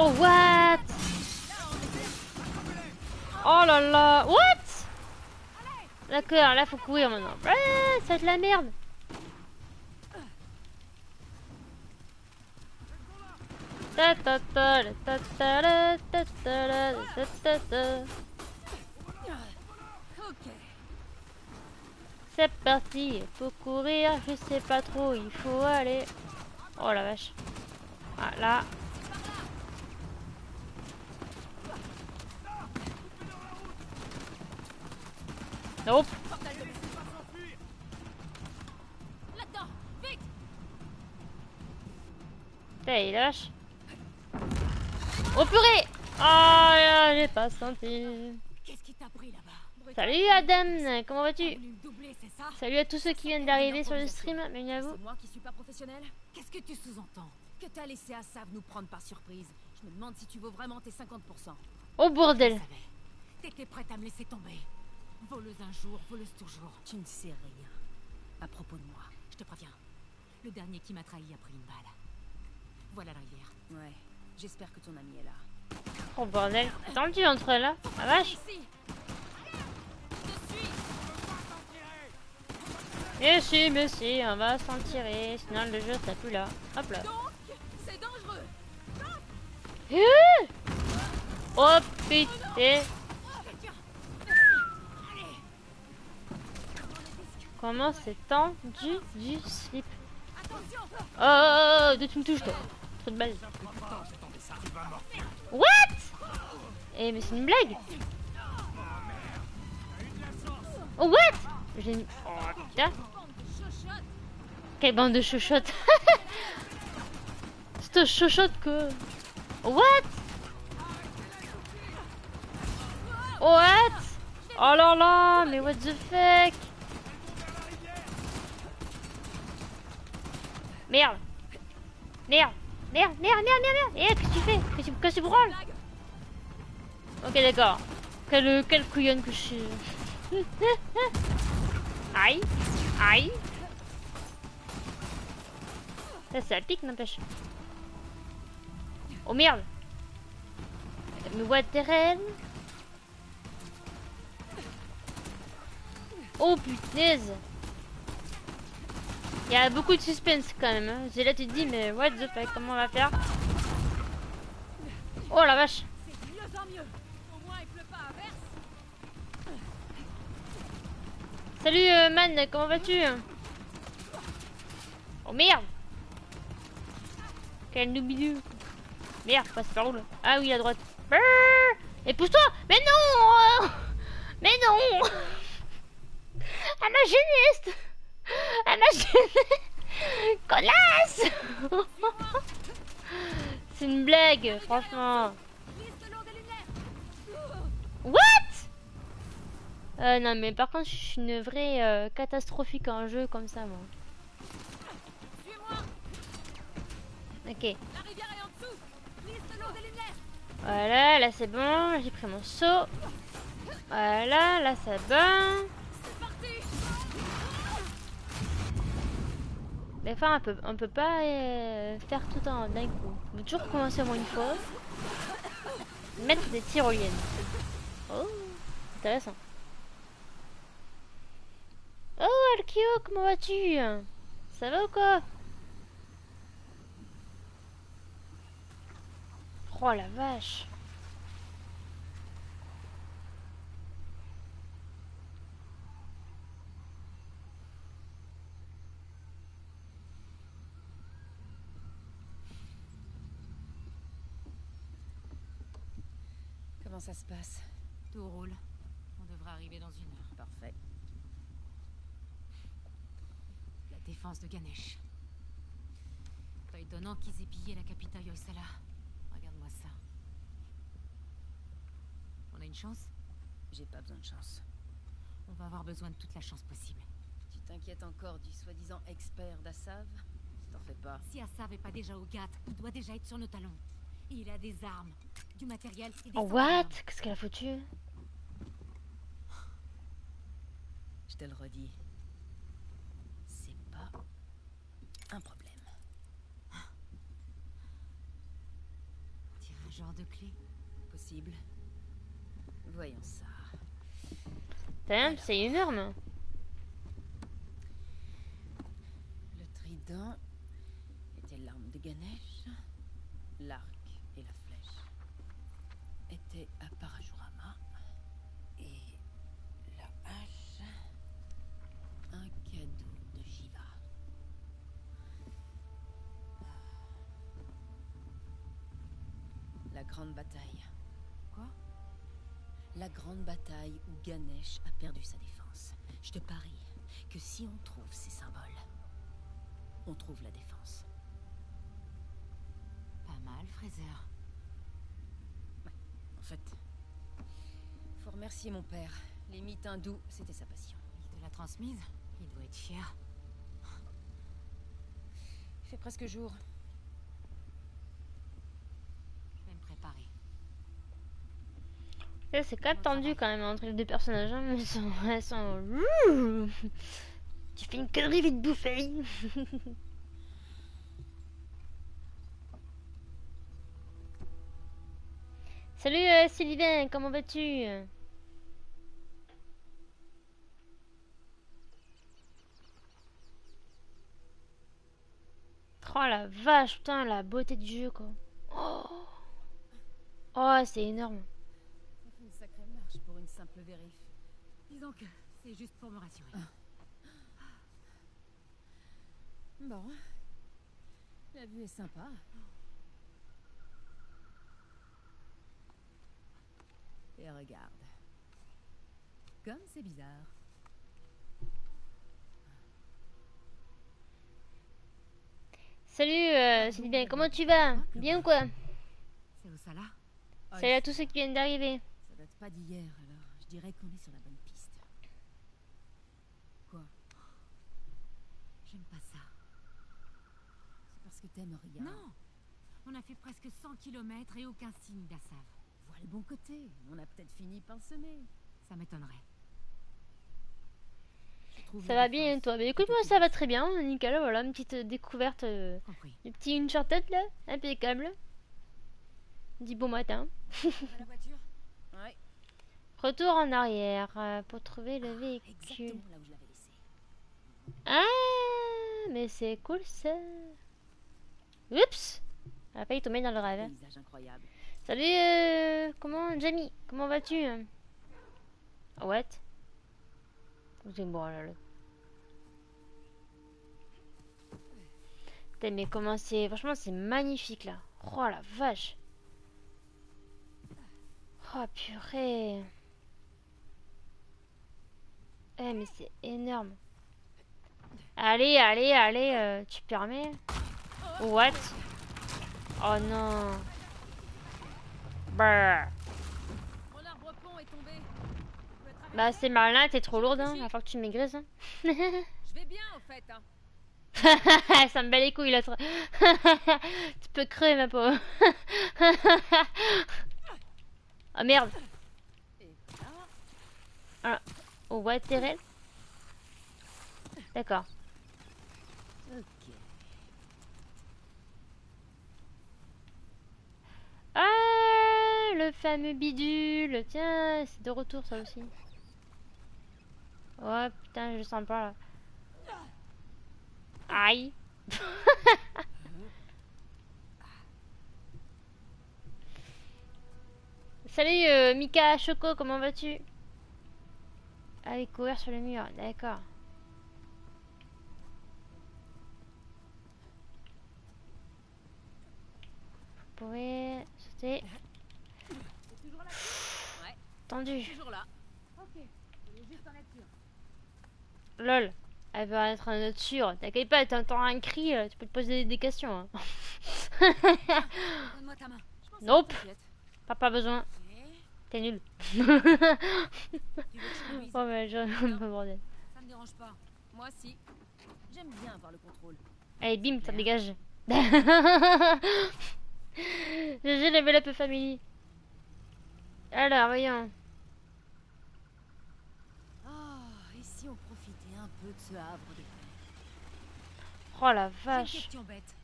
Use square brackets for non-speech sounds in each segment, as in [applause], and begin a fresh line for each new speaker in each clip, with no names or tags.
Oh, what? Oh là là What? D'accord, là faut courir maintenant. Ah, ça va être la merde C'est parti, faut courir, je sais pas trop, il faut aller. Oh la vache. Voilà. Nope. Putain, il lâche. Oh purée Ah, j'ai pas senti.
Qu'est-ce qui t'a pris là-bas
Salut Adam, comment vas-tu? Salut à tous ceux qui viennent d'arriver sur le stream, bienvenue à vous.
Moi qui suis pas professionnel Qu'est-ce que tu sous-entends? Que t'as laissé Assav nous prendre par surprise? Je me demande si tu vaux vraiment tes 50%.
Oh bordel.
T'étais prête à me laisser tomber. Voleuse un jour, voleuse toujours. Tu ne sais rien. À propos de moi, je te préviens. Le dernier qui m'a trahi a pris une balle. Voilà la rivière. Ouais. J'espère que ton ami est là.
Oh bordel, c'est tendu entre là, la vache Et si, mais si, on va s'en tirer, sinon le jeu sera plus là. Hop là.
Donc, c'est dangereux.
Euh Oh putain Comment c'est tendu du slip Oh, oh, oh, oh, tu me touches toi. Trop de balles. What? Eh mais c'est une blague. Oh what? J'ai une... Oh putain Quelle bande de chochottes Cette chochotte que... What? What? Oh là là, mais what the fuck? Merde. Merde. Merde, merde, merde, merde, merde. Eh, qu'est-ce que tu fais? Qu'est-ce que tu branles? Ok, d'accord. Quelle, quelle couillonne que je suis. [laughs] Aïe Aïe. Ça, à pique, n'empêche. Oh merde. Mais what the hell Oh punaise Il y a beaucoup de suspense quand même. Hein. J'ai là tu te dis mais what the fuck comment on va faire? Oh la vache!
C'est.
Salut euh, man, comment vas-tu? Oh merde! Quel noobidou Merde, passe par où là Ah oui, à droite. Et pousse-toi! Mais non! Euh, Mais non! À [laughs] ma jeunesse Connasse C'est une blague, franchement. What? Euh, Non, mais par contre, je suis une vraie euh, catastrophique en jeu comme ça, moi. Ok. Voilà, là c'est bon, j'ai pris mon seau. Voilà, là c'est bon. Des fois, on peut, on peut pas euh, faire tout en d'un coup. On peut toujours commencer au moins une fois. Mettre des tyroliennes. Oh, intéressant. Oh, Alkio, comment vas-tu? Ça va ou quoi? Oh la vache.
Comment ça se passe Tout roule. On devrait arriver dans une heure. Parfait. La défense de Ganesh. Pas étonnant qu'ils aient pillé la capitale Yoysala. Regarde-moi ça. On a une chance
J'ai pas besoin de chance.
On va avoir besoin de toute la chance possible.
Tu t'inquiètes encore du soi-disant expert d'Assav? T'en fais pas.
Si Assa n'est pas déjà au GAT, il doit déjà être sur nos talons. Il a des armes, du matériel et des
Oh, what? Qu'est-ce qu'elle a foutu?
Je te le redis. C'est pas un problème.
Dirait un genre de clé
Possible. Voyons ça.
Putain, c'est énorme.
Le trident était l'arme de Ganesh. L'arc et la flèche étaient à Parashurama. Et la hache, un cadeau de Shiva. La grande bataille.
Quoi?
La grande bataille où Ganesh a perdu sa défense. Je te parie que si on trouve ces symboles, on trouve la défense.
Pas mal, Fraser.
En fait, faut remercier mon père. Les mythes hindous, c'était sa passion.
Il te l'a transmise Il doit être fier.
Il fait presque jour.
Je vais me préparer.
Là, c'est quand même tendu quand même entre les deux personnages. Hein, mais elles sont, elles sont... Tu fais une connerie vite bouffer. [laughs] Salut euh, Sylvain, comment vas-tu? Oh la vache, putain, la beauté du jeu quoi. Oh, oh c'est énorme.
Ça fait une sacrée marche simple vérif.
Disons que c'est juste pour me rassurer.
Bon. La vue est sympa. Et regarde. Comme c'est bizarre.
Salut euh, Sylvain, comment tu vas? Bien ou quoi?
C'est au Sala
Salut à tous ceux qui viennent d'arriver.
Ça date pas d'hier, je dirais qu'on est sur la bonne piste. Quoi?
J'aime pas ça.
C'est parce que t'aimes rien.
Non On a fait presque 100 km et aucun signe d'Assav.
Vois le bon côté. On a peut-être fini par semer.
Ça m'étonnerait.
Ça va bien toi Mais écoute moi ça va très bien, nickel, voilà, une petite euh, découverte euh,
Compris.
du petit Uncharted là, impeccable. Dis bon matin. Retour en arrière euh, pour trouver le
Ah,
véhicule.
Exactement là où je l'avais laissé.
Ah mais c'est cool ça. Oups Elle a failli tomber dans le rêve. Salut euh, comment Jamie, comment vas-tu? What C'est bon là, là. Putain, mais comment c'est franchement c'est magnifique là. Oh la vache. Oh purée. Eh mais c'est énorme. Allez, allez, allez, euh, tu permets? What? Oh non. Brrr.
Traverser
Bah c'est malin, t'es trop lourde, hein. Il falloir que tu maigrisses. Hein.
Je vais bien en fait. Hein. [laughs]
ça me bat les couilles trop. [laughs] tu peux crever ma pauvre. [laughs] oh merde. Oh what Terrell D'accord. Ah le fameux bidule. Tiens, c'est de retour ça aussi. Oh putain, je sens pas là. Aïe. [laughs] Salut euh, Mika Choco, comment vas-tu? Allez courir sur le mur, d'accord. Vous pouvez sauter.
Toujours là Ouais,
Tendu.
toujours là.
Ok, juste en être sûr.
Lol. Elle va être en être sûre. T'inquiète pas, t'entends un cri, euh, tu peux te poser des questions. hein.
Donne-moi ta main.
Je pense
Nope. Pas, pas besoin. T'es nul. [laughs] Oh mais je... bordel.
Ça me dérange pas.
Moi si. J'aime bien avoir le contrôle.
Allez, bim, ça dégage. [laughs] GG level up family. Alors, voyons.
Oh, et si on profitait un peu de ce havre de paix
Oh la
J'ai une
vache.
question bête.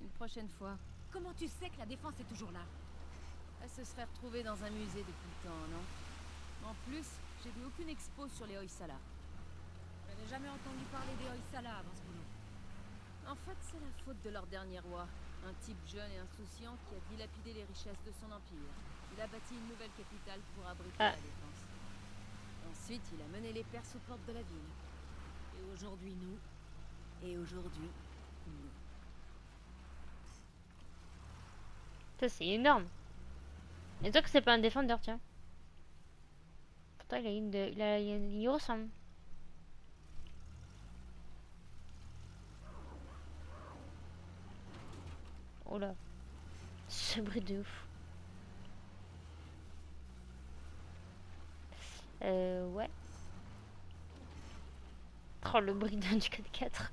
Une prochaine fois.
Comment tu sais que la défense est toujours là?
Elle se serait retrouvée dans un musée depuis le temps, non? En plus, j'ai vu aucune expo sur les Hoysala.
J'avais jamais entendu parler des Hoysala avant ce boulot.
En fait, c'est la faute de leur dernier roi. Un type jeune et insouciant qui a dilapidé les richesses de son empire. Il a bâti une nouvelle capitale pour abriter
Ah.
la défense. Ensuite, il a mené les Perses aux portes de la ville.
Et aujourd'hui, nous,
Et aujourd'hui, nous.
Ça, c'est énorme. Et toi que c'est pas un défendeur, tiens. Pourtant, il a une de... il, a... il a- il y ressemble. Oh là. Ce bruit de ouf. Euh, ouais. Oh, le bruit d'un du 4x4.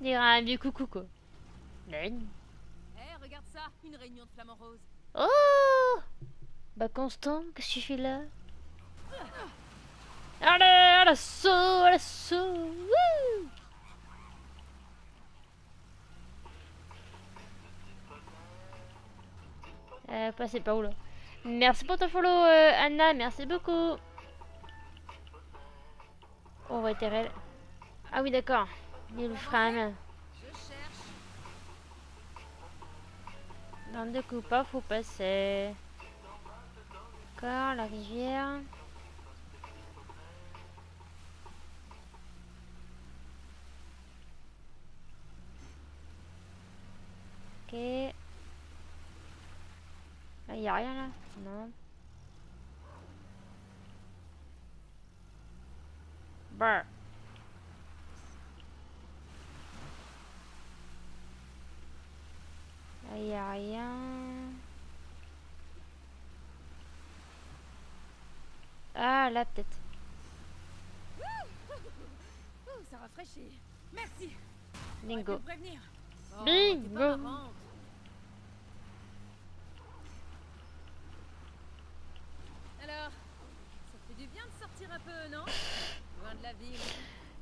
On dirait un vieux coucou, quoi. Ben.
Hé, regarde ça, une réunion de flamants roses.
Oh Bah Constant, qu'est-ce que tu fais là? Allez, à l'assaut, à l'assaut Euh, par où là. Merci pour ton follow euh, Anna, merci beaucoup. On va Ah oui d'accord, il le fera à.
Je cherche.
Dans deux coups pas, faut passer. D'accord, la rivière. Ok. Là, y a rien là Non. Brr. Là, y a rien. Ah, là, peut-être.
Ouh, ça rafraîchit. Merci.
Bingo.
prévenir.
Oh,
Bingo.
Alors, ça fait du bien de sortir un peu, non? Loin de la ville.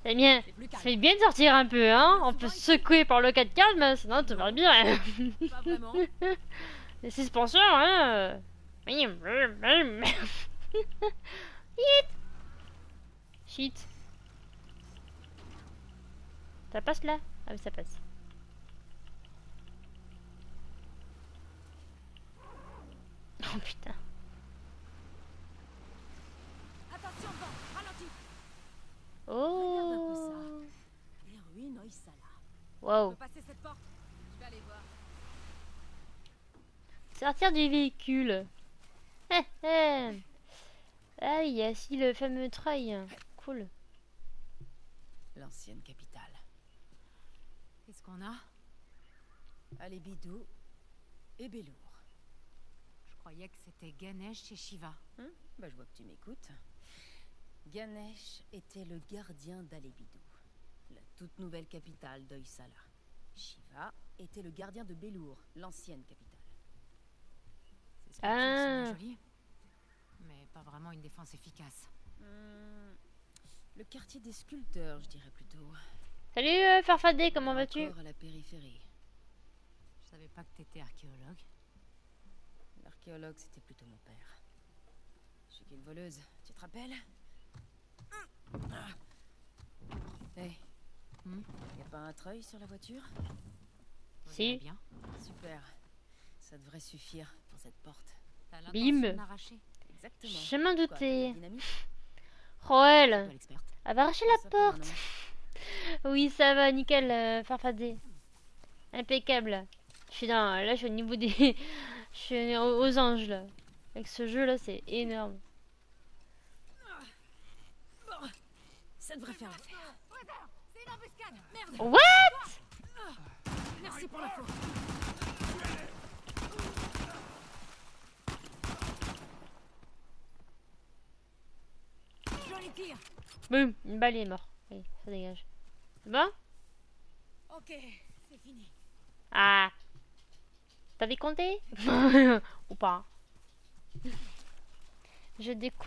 C'est bien.
C'est
bien de sortir un peu, hein. On peut se secouer par le 4 calme, sinon tu vas bien.
Pas [laughs] vraiment.
Les suspensions, hein. euh. Hit. Shit. Ça passe là? Ah oui, ça passe. Oh putain.
Regarde un peu ça.
Oh.
Les ruines
Wow.
peut passer cette porte?
Je vais aller voir.
Sortir du véhicule. Hé, [laughs] hé. Ah, il y a aussi le fameux treuil. Cool.
L'ancienne capitale.
Qu'est-ce qu'on a?
Alébidou et Bellour.
Je croyais que c'était Ganesh et Shiva.
Hein? Bah, je vois que tu m'écoutes. Ganesh était le gardien d'Alébidou, la toute nouvelle capitale d'Hoysala. Shiva était le gardien de Bellour, l'ancienne capitale.
C'est ce
Ah.
joli. Mais pas vraiment une défense efficace.
Hmm, le quartier des sculpteurs, je dirais plutôt.
Salut euh, Farfadé, comment vas-tu?
à la périphérie.
Je savais pas que t'étais archéologue.
L'archéologue, c'était plutôt mon père. Je suis qu'une voleuse, tu te rappelles? Hé,
Hmm
y a pas un treuil sur la voiture?
Si.
bien.
Super. Ça devrait suffire pour cette porte.
Bim.
Exactement.
Je m'en doutais. Oh, elle va arracher la porte. Oui, ça va, nickel, euh, Farfadé. Impeccable. Je suis dans, là, je suis au niveau des... [laughs] Je suis aux aux anges, là. Avec ce jeu, là, c'est énorme.
Ça devrait faire l'affaire.
What?
Merci pour tir
Boum, une balle est mort. Allez, ça dégage. C'est bon?
Ok, c'est fini.
Ah T'avais compté? [laughs] Ou pas? Je découvre.